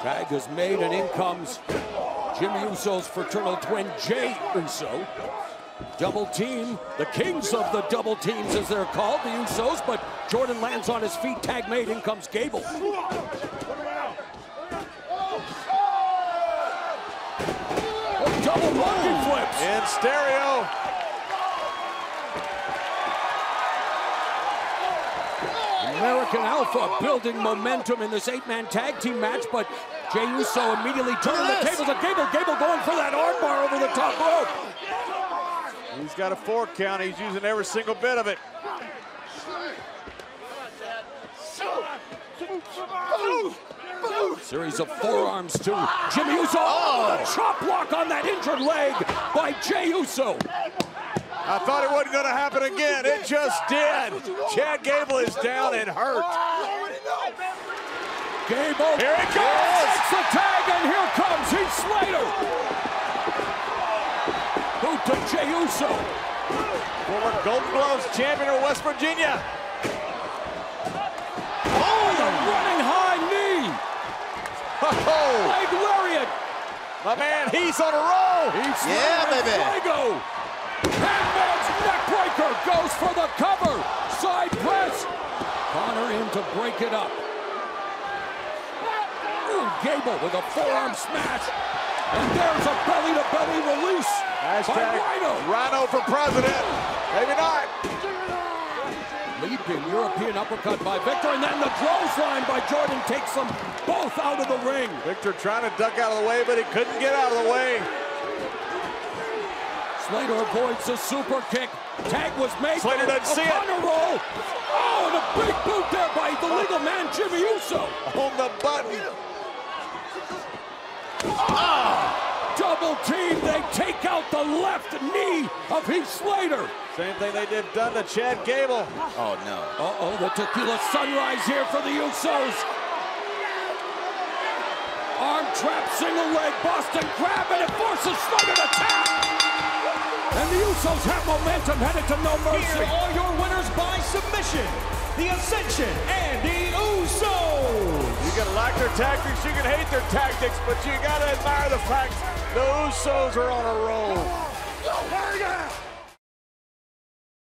Tag is made and in comes Jimmy Uso's fraternal twin Jey Uso. Double team, the kings of the double teams as they're called, the Usos, but Jordan lands on his feet, tag made, in comes Gable. Oh, double monkey flips. In stereo. American Alpha building momentum in this eight-man tag team match, but Jey Uso immediately turning the tables on Gable. Gable going for that armbar over the top rope. He's got a four count. He's using every single bit of it. Series of forearms to Jimmy Uso. Oh, the chop block on that injured leg by Jey Uso. I thought it wasn't going to happen again. It just did. Chad Gable is down and hurt. Gable. Here he goes. Takes the tag, and here comes Heath Slater. Boot to Jey Uso. Former Golden Gloves champion of West Virginia. Oh, the running high knee. Oh, Leg lariat. my man, he's on a roll. Heath Yeah, Slater and baby. Fuego. Goes for the cover. Side press. Konnor in to break it up. Ooh, Gable with a forearm smash. And there's a belly-to-belly release by Hashtag Rhyno. Rhyno for president. Maybe not. Leaping European uppercut by Viktor, and then the clothesline by Jordan takes them both out of the ring. Viktor trying to duck out of the way, but he couldn't get out of the way. Slater avoids the super kick. Tag was made. Slater for doesn't see it. Connor roll. Oh, and a big boot there by the legal man, Jimmy Uso. On the button. Ah! Double team. They take out the left knee of Heath Slater. Same thing they did done to Chad Gable. Oh, no. Uh-oh, the tequila sunrise here for the Usos. Arm trap, single leg, Boston crab, and it forces Slater to tap. And Usos have momentum headed to No Here Mercy. are your winners by submission, the Ascension and the Usos. You can like their tactics, you can hate their tactics, but you gotta admire the fact the Usos are on a roll.